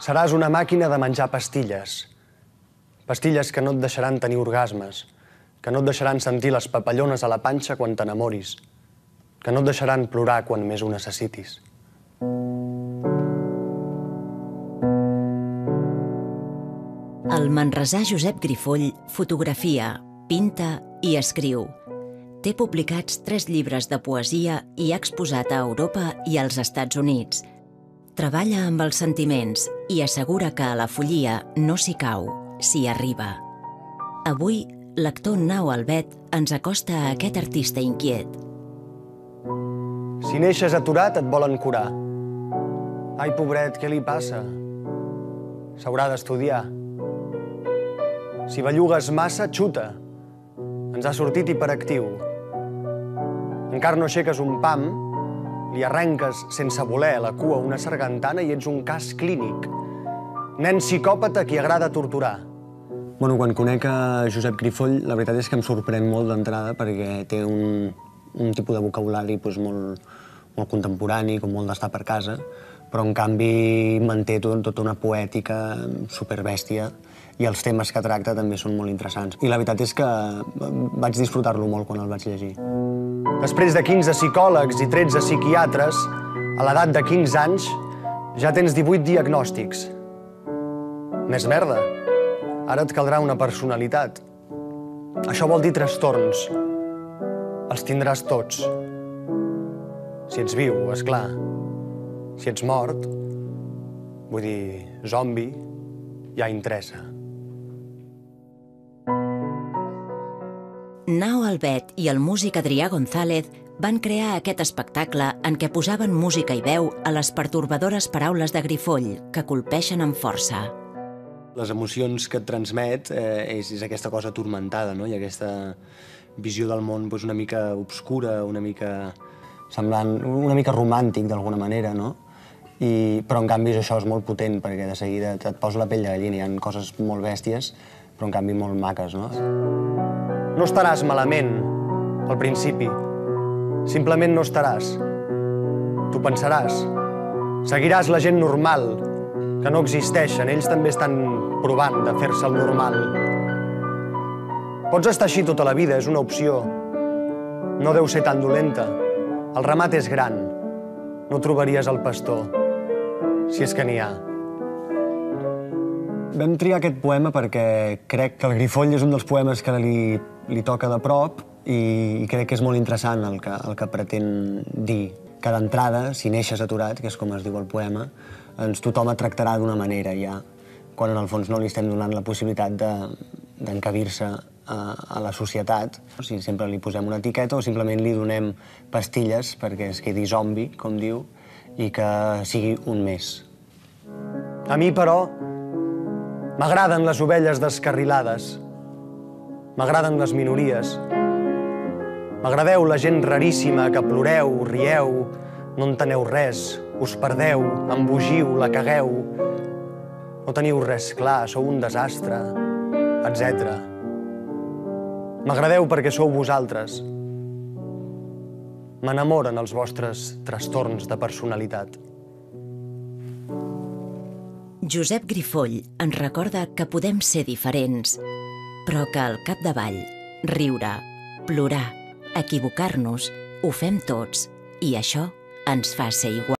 Seràs una màquina de menjar pastilles. Pastilles que no et deixaran tenir orgasmes, que no et deixaran sentir les papallones a la panxa quan t'enamoris, que no et deixaran plorar quan més ho necessitis. El manresà Josep Grifoll fotografia, pinta i escriu. Té publicats tres llibres de poesia i ha exposat a Europa i als Estats Units. Treballa amb els sentiments i assegura que a la follia no s'hi cau, s'hi arriba. Avui, l'actor Nau Albet ens acosta a aquest artista inquiet. Si neixes aturat, et volen curar. Ai, pobret, què li passa? S'haurà d'estudiar. Si bellugues massa, xuta. Ens ha sortit hiperactiu. Encara no aixeques un pam, li arrenques sense voler la cua a una sargantana i ets un cas clínic. Nen psicòpata qui agrada torturar. Bueno, quan conec a Josep Grifoll, la veritat és que em sorprèn molt d'entrada perquè té un, un tipus de vocabulari doncs, molt, molt contemporani, com molt d'estar per casa, però en canvi manté tot, tota una poètica superbèstia i els temes que tracta també són molt interessants. I la veritat és que vaig disfrutar-lo molt quan el vaig llegir. Després de 15 psicòlegs i 13 psiquiatres, a l'edat de 15 anys, ja tens 18 diagnòstics. Més merda. Ara et caldrà una personalitat. Això vol dir trastorns. Els tindràs tots. Si ets viu, és clar. Si ets mort, vull dir, zombi, ja interessa. Nao Albet i el músic Adrià González van crear aquest espectacle en què posaven música i veu a les pertorbadores paraules de Grifoll, que colpeixen amb força. Les emocions que et transmet eh, és, és aquesta cosa turmentada, no? I aquesta visió del món doncs, una mica obscura, una mica semblant, una mica romàntic d'alguna manera, no? I, però en canvi això és molt potent perquè de seguida et posa la pell de gallina, hi ha coses molt bèsties, però en canvi molt maques, no? No estaràs malament al principi, simplement no estaràs. Tu pensaràs, seguiràs la gent normal, que no existeixen, ells també estan provant de fer-se el normal. Pots estar així tota la vida, és una opció. No deu ser tan dolenta. El ramat és gran. No trobaries el pastor, si és que n'hi ha. Vam triar aquest poema perquè crec que el Grifoll és un dels poemes que li, li toca de prop i, i crec que és molt interessant el que, el que pretén dir. Que d'entrada, si neixes aturat, que és com es diu el poema, ens tothom et tractarà d'una manera ja, quan en el fons no li estem donant la possibilitat d'encabir-se de, a, a la societat. O sigui, sempre li posem una etiqueta o simplement li donem pastilles perquè es quedi zombi, com diu, i que sigui un més. A mi, però, m'agraden les ovelles descarrilades, m'agraden les minories, m'agradeu la gent raríssima que ploreu, rieu, no enteneu res, us perdeu, embogiu, la cagueu, no teniu res clar, sou un desastre, etc. M'agradeu perquè sou vosaltres. M'enamoren els vostres trastorns de personalitat. Josep Grifoll ens recorda que podem ser diferents, però que al capdavall, riure, plorar, equivocar-nos, ho fem tots, i això ens fa ser igual.